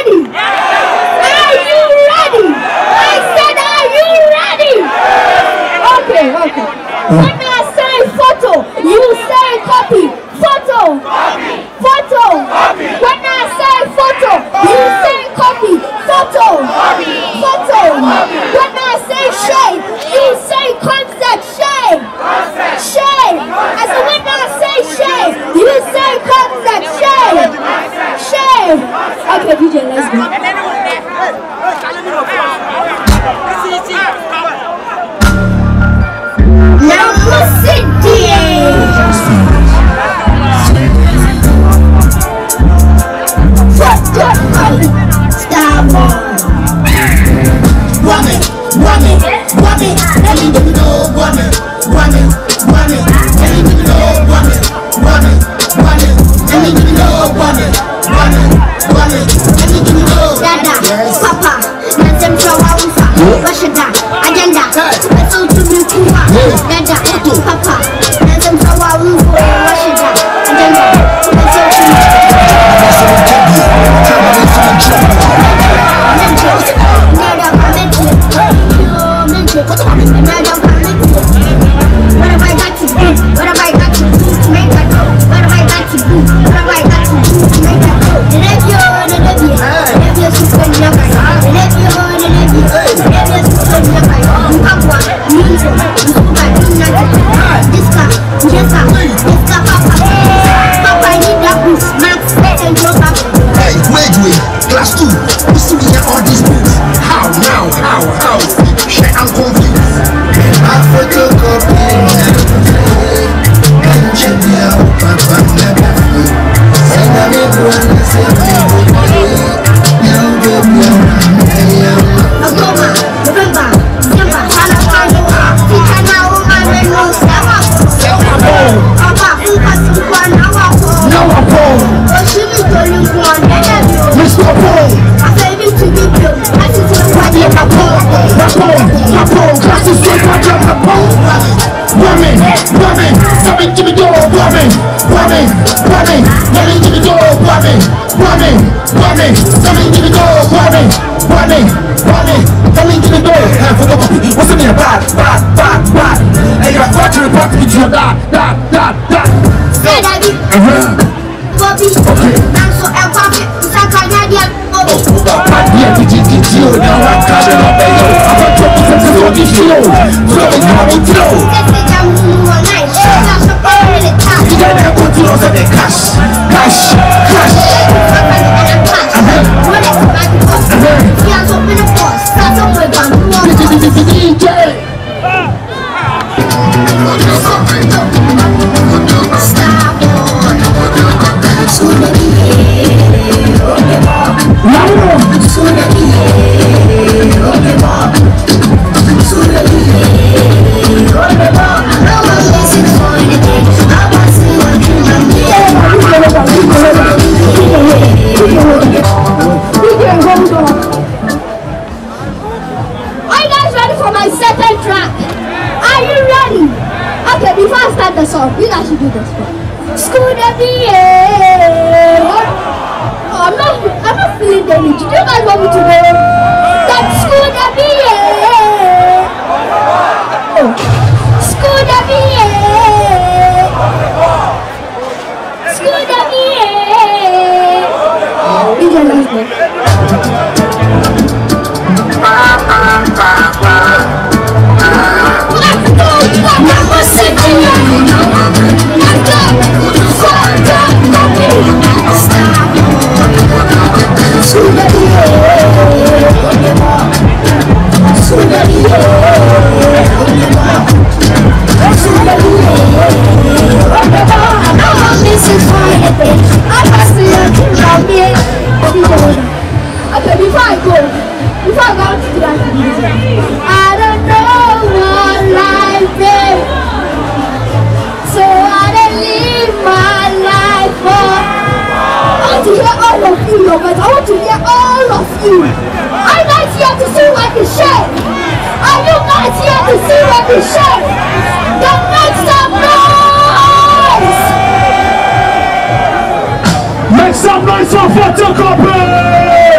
ready? Are you ready? I said, are you ready? Okay, okay. When I say Foto, you say copy. Foto. Copy. Foto. Copy. When I say Foto, you say copy. Foto. Copy. Foto. Copy. When I say Shay, you say concert. Shay. Shay. I said when I say Shay, you say concert. Shay. Shay. Okay, DJ, let's Paul. I say me to be built. I see to party of my phone. Rapon, rapon, classes straight my drum, rapon. Woman, woman, let me give it door, woman, woman, woman, me give it door, woman, woman, woman, me give it door, woman, woman, woman, me give for what's in there? Bad, bad, bad, bad. Hey, you're about to me to dad, dad, dad. Now I'm coming up, hey, yo, I'm a of the the song, you guys should do this first. School the. Oh, I'm not, I'm not feeling the I don't know what life is. So I don't live my life for. I want to hear all of you, lovers. I want to hear all of you. You guys here to see Wendy Shay? Are you here to see Wendy Shay? Some noise for Foto Copy!